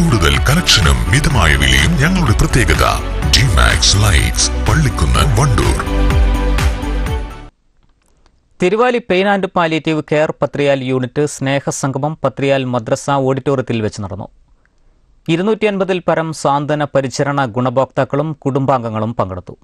മിതമായ വിലയും ഞങ്ങളുടെ പ്രത്യേകത. Gmax lights Pallikkunnu Wandoor. Thiruvali pain and palliative care Pathiriyal unit സ്നേഹസംഗമം പത്രിയാൽ മദ്രസ ഓഡിറ്റോറിയത്തിൽ വെച്ച് നടന്നു. ഇരുന്നൂറ്റി അൻപതിൽ പരം സാന്ത്വന പരിചരണ ഗുണഭോക്താക്കളും കുടുംബാംഗങ്ങളും പങ്കെടുത്തു.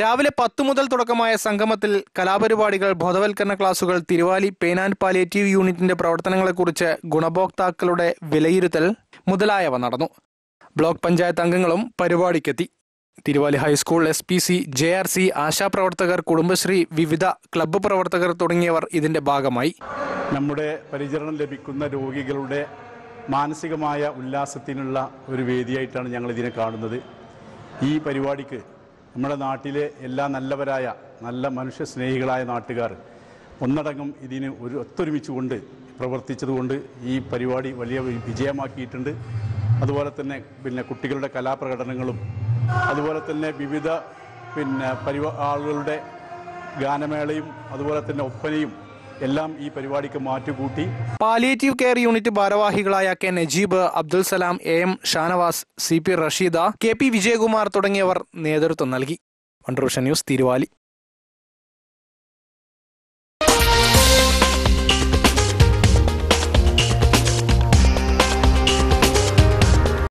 രാവിലെ പത്ത് മുതൽ തുടക്കമായ സംഗമത്തിൽ കലാപരിപാടികൾ ബോധവൽക്കരണ ക്ലാസുകൾ തിരുവാലി പെയിൻ പാലിയേറ്റീവ് യൂണിറ്റിന്റെ പ്രവർത്തനങ്ങളെക്കുറിച്ച് ഗുണഭോക്താക്കളുടെ വിലയിരുത്തൽ മുതലായവ നടന്നു. ബ്ലോക്ക് പഞ്ചായത്ത് അംഗങ്ങളും പരിപാടിക്കെത്തി. Thiruvali high school S P C J R C ആശാപ്രവർത്തകർ Kudumbashree വിവിധ ക്ലബ്ബ് പ്രവർത്തകർ തുടങ്ങിയവർ ഇതിന്റെ ഭാഗമായി. നമ്മുടെ പരിചരണം ലഭിക്കുന്ന രോഗികളുടെ മാനസികമായ ഉല്ലാസത്തിനുള്ള ഒരു വേദിയായിട്ടാണ് ഞങ്ങൾ ഇതിനെ കാണുന്നത്. ഈ പരിപാടിക്ക് നമ്മുടെ നാട്ടിലെ എല്ലാ നല്ലവരായ നല്ല മനുഷ്യ സ്നേഹികളായ നാട്ടുകാർ ഒന്നടങ്കം ഇതിന് ഒരു ഒത്തൊരുമിച്ചുകൊണ്ട് പ്രവർത്തിച്ചതുകൊണ്ട് ഈ പരിപാടി വലിയ വിജയമാക്കിയിട്ടുണ്ട്. അതുപോലെ തന്നെ പിന്നെ കുട്ടികളുടെ കലാപ്രകടനങ്ങളും അതുപോലെ തന്നെ വിവിധ പിന്നെ പരിവ ആളുകളുടെ ഗാനമേളയും അതുപോലെ തന്നെ ഒപ്പനയും എല്ലാം ഈ പരിപാടിക്ക് മാറ്റുകൂട്ടി. പാലിയേറ്റീവ് കെയർ യൂണിറ്റ് ഭാരവാഹികളായ K Najeeb Abdul Salam A M Shanavas C P Rasheeda K P Vijayakumar തുടങ്ങിയവർ നേതൃത്വം നൽകി. വണ്ടൂർ ന്യൂസ് തിരുവാലി.